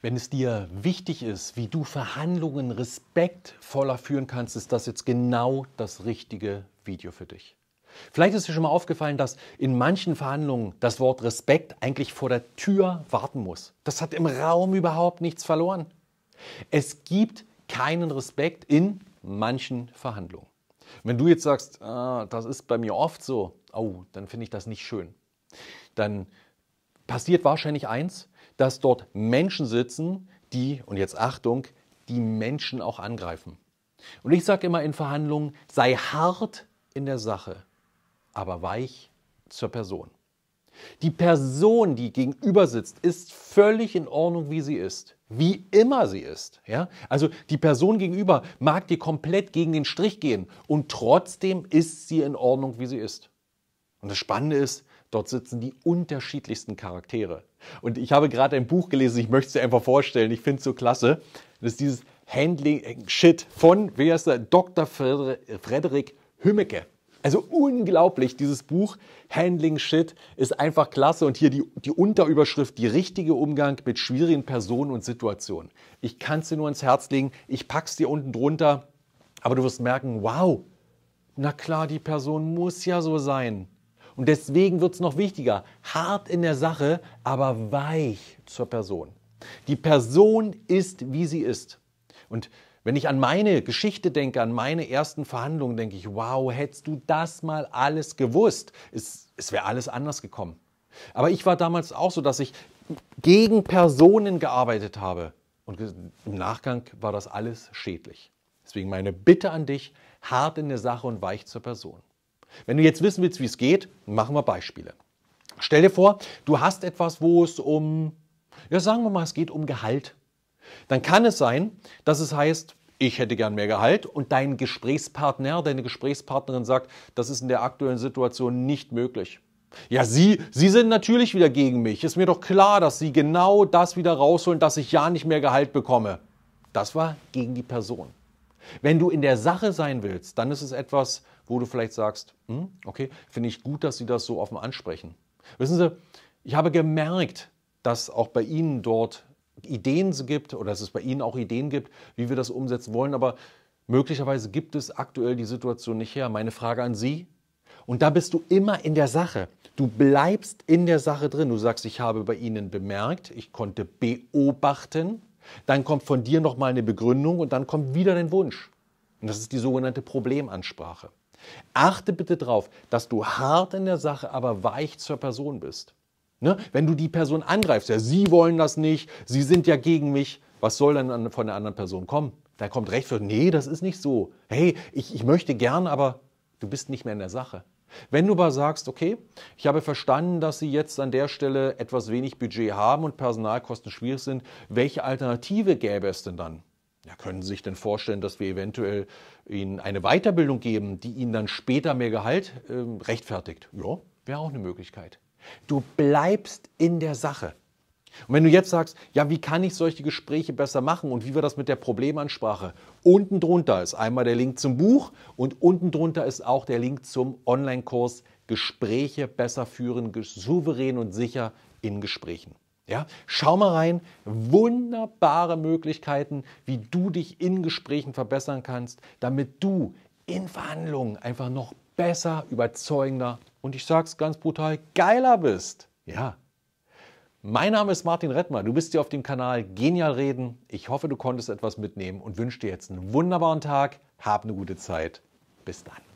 Wenn es dir wichtig ist, wie du Verhandlungen respektvoller führen kannst, ist das jetzt genau das richtige Video für dich. Vielleicht ist dir schon mal aufgefallen, dass in manchen Verhandlungen das Wort Respekt eigentlich vor der Tür warten muss. Das hat im Raum überhaupt nichts verloren. Es gibt keinen Respekt in manchen Verhandlungen. Wenn du jetzt sagst, ah, das ist bei mir oft so, oh, dann finde ich das nicht schön. Dann passiert wahrscheinlich eins, dass dort Menschen sitzen, die, und jetzt Achtung, die Menschen auch angreifen. Und ich sage immer in Verhandlungen, sei hart in der Sache, aber weich zur Person. Die Person, die gegenüber sitzt, ist völlig in Ordnung, wie sie ist. Wie immer sie ist. Ja? Also die Person gegenüber mag dir komplett gegen den Strich gehen und trotzdem ist sie in Ordnung, wie sie ist. Und das Spannende ist, Dort sitzen die unterschiedlichsten Charaktere. Und ich habe gerade ein Buch gelesen, ich möchte es dir einfach vorstellen, ich finde es so klasse. Das ist dieses Handling Shit von, wer ist der? Dr. Frederik Hümmecke. Also unglaublich, dieses Buch Handling Shit ist einfach klasse und hier die, die Unterüberschrift, die richtige Umgang mit schwierigen Personen und Situationen. Ich kann es dir nur ins Herz legen, ich pack's dir unten drunter, aber du wirst merken, wow, na klar, die Person muss ja so sein. Und deswegen wird es noch wichtiger, hart in der Sache, aber weich zur Person. Die Person ist, wie sie ist. Und wenn ich an meine Geschichte denke, an meine ersten Verhandlungen, denke ich, wow, hättest du das mal alles gewusst, es, es wäre alles anders gekommen. Aber ich war damals auch so, dass ich gegen Personen gearbeitet habe. Und im Nachgang war das alles schädlich. Deswegen meine Bitte an dich, hart in der Sache und weich zur Person. Wenn du jetzt wissen willst, wie es geht, machen wir Beispiele. Stell dir vor, du hast etwas, wo es um, ja sagen wir mal, es geht um Gehalt. Dann kann es sein, dass es heißt, ich hätte gern mehr Gehalt und dein Gesprächspartner, deine Gesprächspartnerin sagt, das ist in der aktuellen Situation nicht möglich. Ja, Sie, Sie sind natürlich wieder gegen mich. Ist mir doch klar, dass Sie genau das wieder rausholen, dass ich ja nicht mehr Gehalt bekomme. Das war gegen die Person. Wenn du in der Sache sein willst, dann ist es etwas, wo du vielleicht sagst, hm, okay, finde ich gut, dass Sie das so offen ansprechen. Wissen Sie, ich habe gemerkt, dass auch bei Ihnen dort Ideen gibt oder dass es bei Ihnen auch Ideen gibt, wie wir das umsetzen wollen, aber möglicherweise gibt es aktuell die Situation nicht her. Meine Frage an Sie, und da bist du immer in der Sache. Du bleibst in der Sache drin. Du sagst, ich habe bei Ihnen bemerkt, ich konnte beobachten, dann kommt von dir nochmal eine Begründung und dann kommt wieder dein Wunsch. Und das ist die sogenannte Problemansprache. Achte bitte darauf, dass du hart in der Sache, aber weich zur Person bist. Ne? Wenn du die Person angreifst, ja, sie wollen das nicht, sie sind ja gegen mich, was soll dann von der anderen Person kommen? Da kommt recht für, nee, das ist nicht so. Hey, ich, ich möchte gern, aber du bist nicht mehr in der Sache. Wenn du aber sagst, okay, ich habe verstanden, dass Sie jetzt an der Stelle etwas wenig Budget haben und Personalkosten schwierig sind, welche Alternative gäbe es denn dann? Ja, können Sie sich denn vorstellen, dass wir eventuell Ihnen eine Weiterbildung geben, die Ihnen dann später mehr Gehalt äh, rechtfertigt? Ja, wäre auch eine Möglichkeit. Du bleibst in der Sache. Und wenn du jetzt sagst, ja, wie kann ich solche Gespräche besser machen und wie wir das mit der Problemansprache? Unten drunter ist einmal der Link zum Buch und unten drunter ist auch der Link zum Online-Kurs Gespräche besser führen, souverän und sicher in Gesprächen. Ja, schau mal rein, wunderbare Möglichkeiten, wie du dich in Gesprächen verbessern kannst, damit du in Verhandlungen einfach noch besser, überzeugender und ich sag's ganz brutal, geiler bist. Ja, mein Name ist Martin Rettmer. Du bist hier auf dem Kanal Genial Reden. Ich hoffe, du konntest etwas mitnehmen und wünsche dir jetzt einen wunderbaren Tag. Hab eine gute Zeit. Bis dann.